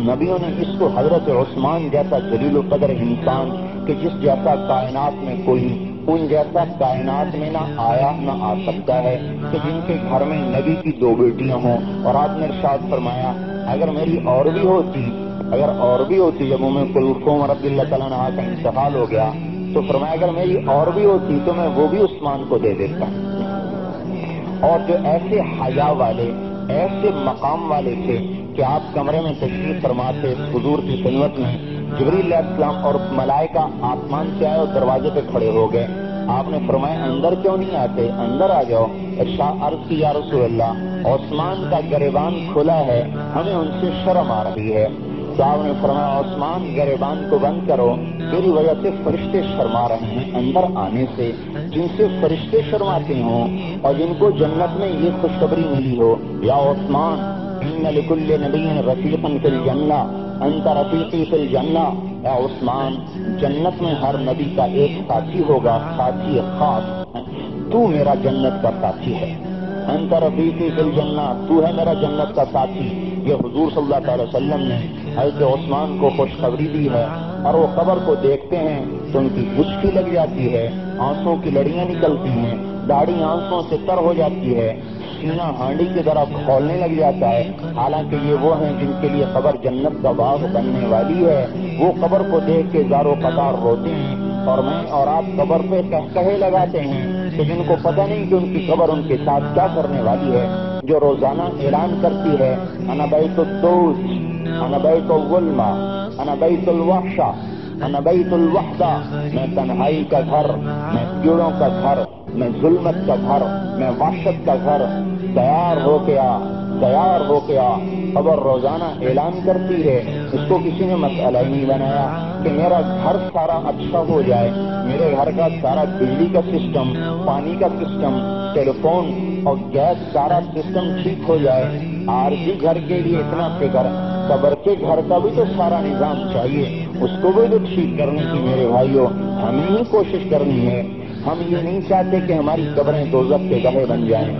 نبیوں نے اس کو حضرت عثمان جیسا جلیل و قدر انسان کہ جس جیسا کائنات میں کوئی ان جیسا کائنات میں نہ آیا نہ آ سکتا ہے کہ جن کے گھر میں نبی کی دو بیٹیاں ہوں۔ اور آپ نے ارشاد فرمایا، اگر میری اور بھی ہوتی، اگر اور بھی ہوتی جب میں کلکوم رب اللہ تعالیٰ نے کا انتقال ہو گیا، تو فرمایا، اگر میری اور بھی ہوتی تو میں وہ بھی عثمان کو دے دیتا۔ اور جو ایسے حیا والے، ایسے مقام والے تھے کہ آپ کمرے میں تشریف فرماتے، حضور کی خدمت میں جبری علیہ السلام اور ملائکہ آسمان سے آئے اور دروازے پہ کھڑے ہو گئے۔ آپ نے فرمایا، اندر کیوں نہیں آتے؟ اندر آ جاؤ۔ شاہ عرض کی یا رسول اللہ، عثمان کا گریبان کھلا ہے، ہمیں ان سے شرم آ رہی ہے۔ تو آپ نے فرمایا، عثمان گریبان کو بند کرو، میری وجہ سے فرشتے شرما رہے ہیں۔ اندر آنے سے جن سے فرشتے شرماتے ہوں اور جن کو جنت میں یہ خوشخبری ملی ہو، یا عثمان ان لکل نبی رفیقا فی الجنہ انت رفیقی فی الجنہ اے عثمان، جنت میں ہر نبی کا ایک ساتھی ہوگا، ساتھی خاص. تو میرا جنت کا ساتھی ہے۔ انت رفیقی فی الجنہ تو ہے میرا جنت کا ساتھی۔ یہ حضور صلی اللہ تعالی وسلم نے حضرت عثمان کو خوشخبری دی ہے اور وہ قبر کو دیکھتے ہیں تو ان کی گچکی لگ جاتی ہے، آنسوں کی لڑیاں نکلتی ہیں، داڑھی آنسوں سے تر ہو جاتی ہے۔ سینہ ہانڈی کی طرف کھولنے لگ جاتا ہے۔ حالانکہ یہ وہ ہیں جن کے لیے قبر جنت کا باغ بننے والی ہے۔ وہ قبر کو دیکھ کے زارو قطار روتے ہیں۔ اور میں اور آپ قبر پہ کہے لگاتے ہیں کہ جن کو پتہ نہیں کہ ان کی قبر ان کے ساتھ کیا کرنے والی ہے۔ جو روزانہ اعلان کرتی ہے، انا بیت الدوس انا بیت الظلمہ انا بیت الوحشہ۔ انا بیت الوحدہ، میں تنہائی کا گھر، میں کیڑوں کا گھر، میں ظلمت کا گھر، میں وحشت کا گھر، تیار ہو کے آ، تیار ہو کے آ۔ خبر روزانہ اعلان کرتی ہے اس کو کسی نے مسئلہ ہی نہیں بنایا کہ میرا گھر سارا اچھا ہو جائے۔ میرے گھر کا سارا بجلی کا سسٹم، پانی کا سسٹم ٹیلی فون اور گیس سارا سسٹم ٹھیک ہو جائے۔ آر گھر کے لیے اتنا فکر۔ قبر کے گھر کا بھی تو سارا نظام چاہیے۔ اس کو بھی تو ٹھیک کرنے کی میرے بھائیوں ہمیں ہی کوشش کرنی ہے۔ ہم یہ نہیں چاہتے کہ ہماری قبریں دوزخ کے گہے بن جائیں۔